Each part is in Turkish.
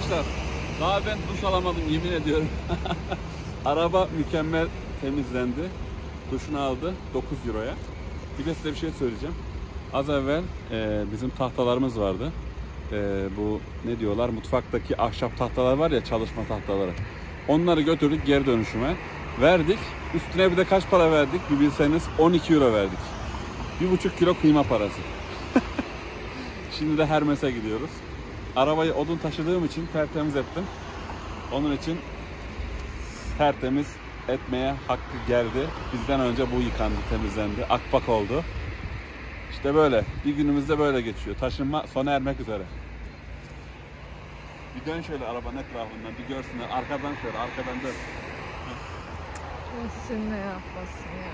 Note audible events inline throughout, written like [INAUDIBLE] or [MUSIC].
Arkadaşlar daha ben duş alamadım yemin ediyorum. [LAUGHS] Araba mükemmel temizlendi. Duşunu aldı 9 Euro'ya. Bir de size bir şey söyleyeceğim. Az evvel e, bizim tahtalarımız vardı. E, bu ne diyorlar mutfaktaki ahşap tahtalar var ya çalışma tahtaları. Onları götürdük geri dönüşüme. Verdik. Üstüne bir de kaç para verdik bir bilseniz 12 euro verdik. Bir buçuk kilo kıyma parası. [LAUGHS] Şimdi de Hermes'e gidiyoruz. Arabayı odun taşıdığım için tertemiz ettim. Onun için tertemiz etmeye hakkı geldi. Bizden önce bu yıkandı, temizlendi. Akbak oldu. İşte böyle. Bir günümüzde böyle geçiyor. Taşınma sona ermek üzere. Bir dön şöyle arabanın etrafından bir görsünler. Arkadan şöyle, arkadan dön. Nesin ne yapmasın ya.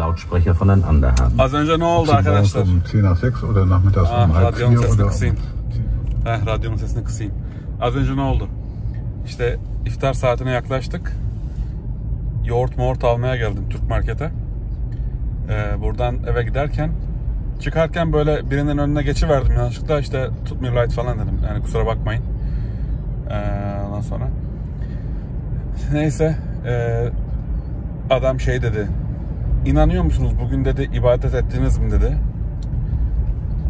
Lautsprecher voneinander haben. Az önce ne oldu arkadaşlar? Morgens um 10 nach 6 oder nachmittags Ah, um halb radyonun 4 sesini oder kısayım. um Heh, radyonun sesini kısayım. Az önce ne oldu? İşte iftar saatine yaklaştık. Yoğurt moğurt almaya geldim Türk markete. Ee, buradan eve giderken çıkarken böyle birinin önüne geçiverdim yanlışlıkla işte tut me light falan dedim. Yani kusura bakmayın. Ee, ondan sonra neyse ee, adam şey dedi. İnanıyor musunuz bugün dedi ibadet ettiniz mi dedi.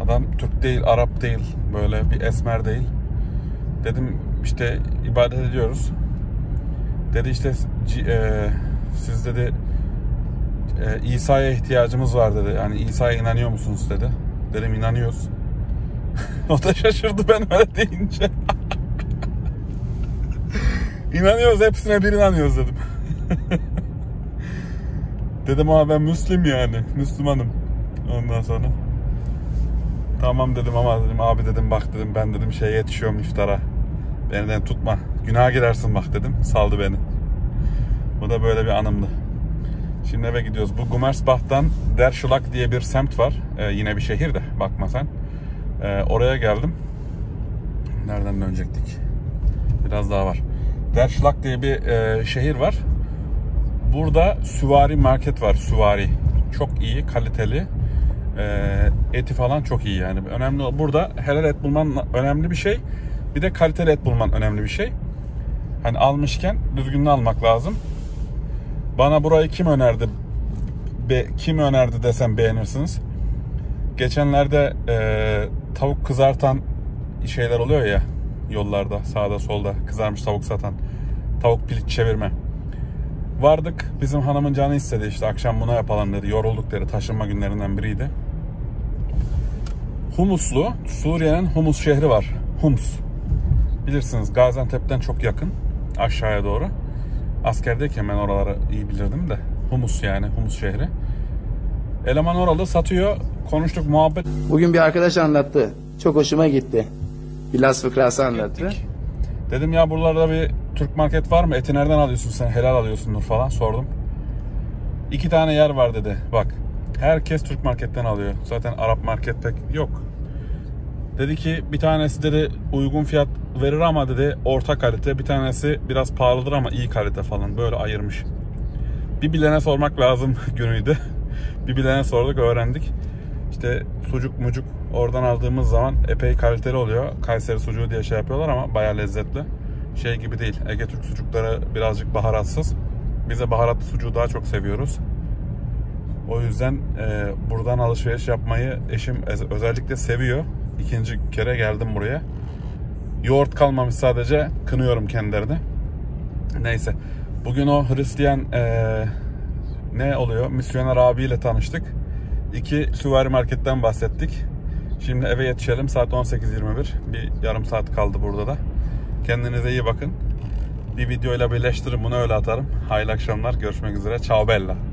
Adam Türk değil, Arap değil, böyle bir esmer değil. Dedim işte ibadet ediyoruz. Dedi işte e, siz dedi e, İsa'ya ihtiyacımız var dedi. Yani İsa'ya inanıyor musunuz dedi. Dedim inanıyoruz. [LAUGHS] o da şaşırdı ben öyle deyince. [LAUGHS] İnanıyoruz hepsine bir inanıyoruz dedim. [LAUGHS] dedim ama ben Müslim yani. Müslümanım. Ondan sonra. Tamam dedim ama dedim abi dedim bak dedim ben dedim şeye yetişiyorum iftara. Beni dedim tutma. Günaha girersin bak dedim. Saldı beni. Bu da böyle bir anımdı. Şimdi eve gidiyoruz. Bu Gumersbach'tan Der diye bir semt var. Ee, yine bir şehir de bakma sen. Ee, oraya geldim. Nereden dönecektik? Biraz daha var. Der diye bir e, şehir var. Burada süvari market var. Süvari. Çok iyi, kaliteli. Ee, eti falan çok iyi yani. Önemli burada helal et bulman önemli bir şey. Bir de kaliteli et bulman önemli bir şey. Hani almışken düzgününü almak lazım. Bana burayı kim önerdi? Be, kim önerdi desem beğenirsiniz. Geçenlerde e, tavuk kızartan şeyler oluyor ya yollarda sağda solda kızarmış tavuk satan tavuk piliç çevirme. Vardık bizim hanımın canı istedi işte akşam bunu yapalım dedi yorulduk dedi taşınma günlerinden biriydi. Humuslu Suriye'nin Humus şehri var. Hums. Bilirsiniz Gaziantep'ten çok yakın aşağıya doğru. Askerdeyken ben oraları iyi bilirdim de. Humus yani Humus şehri. Eleman orada satıyor. Konuştuk muhabbet Bugün bir arkadaş anlattı. Çok hoşuma gitti. Bir Las fıkrası anlattı. Dedim ya buralarda bir Türk market var mı? Eti nereden alıyorsun sen? Helal alıyorsundur falan sordum. İki tane yer var dedi. Bak herkes Türk marketten alıyor. Zaten Arap market pek yok. Dedi ki bir tanesi dedi uygun fiyat verir ama dedi orta kalite. Bir tanesi biraz pahalıdır ama iyi kalite falan. Böyle ayırmış. Bir bilene sormak lazım [LAUGHS] günüydü. Bir bilene sorduk öğrendik. İşte sucuk mucuk oradan aldığımız zaman epey kaliteli oluyor. Kayseri sucuğu diye şey yapıyorlar ama bayağı lezzetli. Şey gibi değil. Ege Türk sucukları birazcık baharatsız. Biz de baharatlı sucuğu daha çok seviyoruz. O yüzden e, buradan alışveriş yapmayı eşim özellikle seviyor. İkinci kere geldim buraya. Yoğurt kalmamış sadece. Kınıyorum kendilerini. Neyse. Bugün o Hristiyan e, ne oluyor? Misyoner abiyle tanıştık. İki süvari marketten bahsettik. Şimdi eve yetişelim. Saat 18.21. Bir yarım saat kaldı burada da. Kendinize iyi bakın. Bir videoyla birleştirin bunu öyle atarım. Hayırlı akşamlar. Görüşmek üzere. Ciao bella.